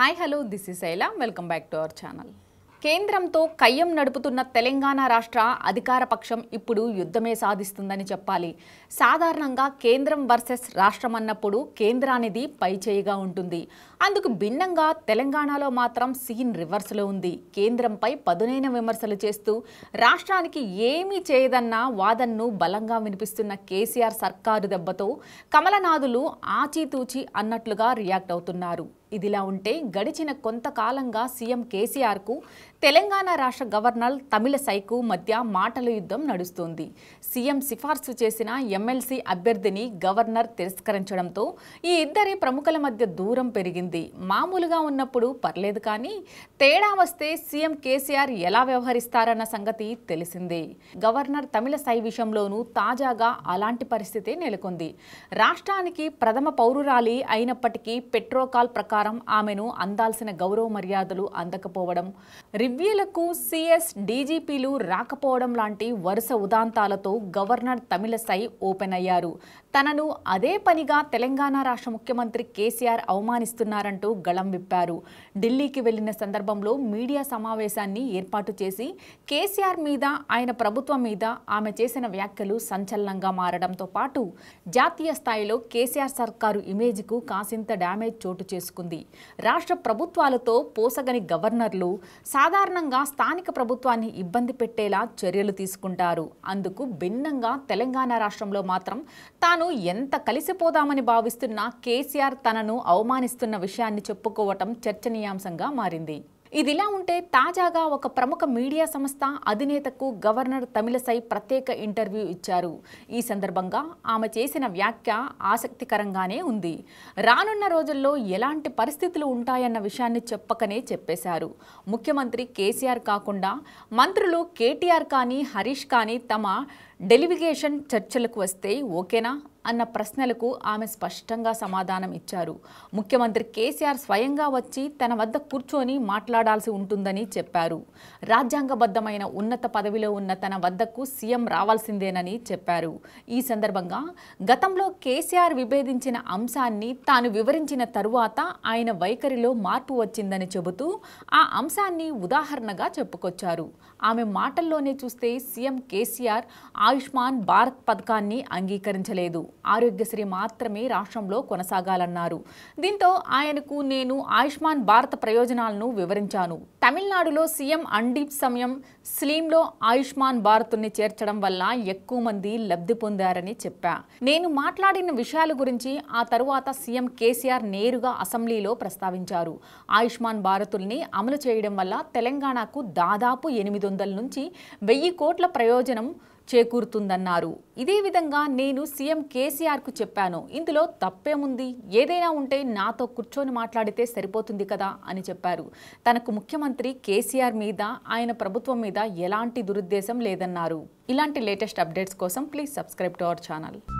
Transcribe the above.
Hi hello this is Shaila. Welcome back to our channel. కేంద్రంతో కయ్యం నడుపుతున్న తెలంగాణ రాష్ట్ర అధికార పక్షం ఇప్పుడు యుద్ధమే సాధిస్తుందని చెప్పాలి. సాధారణంగా కేంద్రం వర్సెస్ రాష్ట్రం అన్నప్పుడు కేంద్రానిది పైచేయిగా ఉంటుంది. అందుకు భిన్నంగా తెలంగాణలో మాత్రం సీన్ రివర్స్లో ఉంది. కేంద్రంపై పదునైన విమర్శలు చేస్తూ రాష్ట్రానికి ఏమీ చేయదన్న వాదనను బలంగా వినిపిస్తున్న కేసీఆర్ సర్కారు దెబ్బతో కమలనాథులు ఆచితూచి అన్నట్లుగా రియాక్ట్ అవుతున్నారు. ఇదిలా ఉంటే గడిచిన కొంతకాలంగా సీఎం కేసీఆర్కు తెలంగాణ రాష్ట్ర గవర్నర్ తమిళసైకు మధ్య మాటల యుద్ధం నడుస్తోంది. సీఎం సిఫార్సు చేసిన ఎమ్మెల్సీ అభ్యర్థిని గవర్నర్ తిరస్కరించడంతో ఈ ఇద్దరి ప్రముఖుల మధ్య దూరం పెరిగింది. మామూలుగా ఉన్నప్పుడు పర్లేదు కానీ తేడా వస్తే సీఎం కేసీఆర్ ఎలా వ్యవహరిస్తారన్న సంగతి తెలిసిందే. గవర్నర్ తమిళసై విషయంలోనూ తాజాగా అలాంటి పరిస్థితే నెలకొంది. రాష్ట్రానికి ప్రథమ పౌరురాలి అయినప్పటికీ పెట్రోకాల్ ప్రకారం ఆమెను అందాల్సిన గౌరవ మర్యాదలు అందకపోవడం రివ్యూలకు సిఎస్ డీజీపీలు రాకపోవడం లాంటి వరుస ఉదాంతాలతో గవర్నర్ తమిళసై ఓపెన్ అయ్యారు. తనను అదే పనిగా తెలంగాణ రాష్ట్ర ముఖ్యమంత్రి కేసీఆర్ అవమానిస్తున్నారంటూ గళం విప్పారు. ఢిల్లీకి వెళ్ళిన సందర్భంలో మీడియా సమావేశాన్ని ఏర్పాటు చేసి కేసీఆర్ మీద ఆయన ప్రభుత్వం మీద ఆమె చేసిన వ్యాఖ్యలు సంచలనంగా మారడంతో పాటు జాతీయ స్థాయిలో కేసీఆర్ సర్కారు ఇమేజ్కు కాసింత డ్యామేజ్ చోటు చేసుకుంది. రాష్ట్ర ప్రభుత్వాలతో పోసగని గవర్నర్లు సాధారణంగా స్థానిక ప్రభుత్వాన్ని ఇబ్బంది పెట్టేలా చర్యలు తీసుకుంటారు. అందుకు భిన్నంగా తెలంగాణ రాష్ట్రంలో మాత్రం తాను ఎంత కలిసిపోదామని భావిస్తున్న కేసీఆర్ తనను అవమానిస్తున్న విషయాన్ని చెప్పుకోవటం చర్చనీయాంశంగా మారింది. ఇదిలా ఉంటే తాజాగా ఒక ప్రముఖ మీడియా సంస్థ అధినేతకు గవర్నర్ తమిళసై ప్రత్యేక ఇంటర్వ్యూ ఇచ్చారు. ఈ సందర్భంగా ఆమె చేసిన వ్యాఖ్య ఆసక్తికరంగానే ఉంది. రానున్న రోజుల్లో ఎలాంటి పరిస్థితులు ఉంటాయన్న విషయాన్ని చెప్పకనే చెప్పేశారు. ముఖ్యమంత్రి కేసీఆర్ కాకుండా మంత్రులు కేటీఆర్ కానీ హరీష్ కానీ తమ డెలివిగేషన్ చర్చలకు వస్తే ఓకేనా? అన్న ప్రశ్నలకు ఆమె స్పష్టంగా సమాధానం ఇచ్చారు. ముఖ్యమంత్రి కేసీఆర్ స్వయంగా వచ్చి తన వద్ద కూర్చొని మాట్లాడాల్సి ఉంటుందని చెప్పారు. రాజ్యాంగబద్ధమైన ఉన్నత పదవిలో ఉన్న తన వద్దకు సీఎం రావాల్సిందేనని చెప్పారు. ఈ సందర్భంగా గతంలో కేసీఆర్ విభేదించిన అంశాన్ని తాను వివరించిన తరువాత ఆయన వైఖరిలో మార్పు వచ్చిందని చెబుతూ ఆ అంశాన్ని ఉదాహరణగా చెప్పుకొచ్చారు. ఆమె మాటల్లోనే చూస్తే సీఎం కేసీఆర్ ఆయుష్మాన్ భారత్ పథకాన్ని అంగీకరించలేదు. ఆరోగ్యశ్రీ మాత్రమే రాష్ట్రంలో కొనసాగాలన్నారు. దీంతో ఆయనకు నేను ఆయుష్మాన్ భారత్ ప్రయోజనాలను వివరించాను. తమిళనాడులో సీఎం అండీప్ సమయం స్లీమ్లో ఆయుష్మాన్ భారత్ని చేర్చడం వల్ల ఎక్కువ మంది లబ్ధి పొందారని చెప్పా. నేను మాట్లాడిన విషయాల గురించి ఆ తరువాత సీఎం కేసీఆర్ నేరుగా అసెంబ్లీలో ప్రస్తావించారు. ఆయుష్మాన్ భారతుల్ని అమలు చేయడం వల్ల తెలంగాణకు దాదాపు ఎనిమిది వందల నుంచి వెయ్యి కోట్ల ప్రయోజనం చేకూరుతుందన్నారు. ఇదే విధంగా నేను సీఎం కేసీఆర్కు చెప్పాను. ఇందులో తప్పేముంది? ఏదైనా ఉంటే నాతో కూర్చొని మాట్లాడితే సరిపోతుంది కదా అని చెప్పారు. తనకు ముఖ్యమంత్రి కేసీఆర్ మీద ఆయన ప్రభుత్వం మీద ఎలాంటి దురుద్దేశం లేదన్నారు. ఇలాంటి లేటెస్ట్ అప్డేట్స్ కోసం please subscribe to our channel.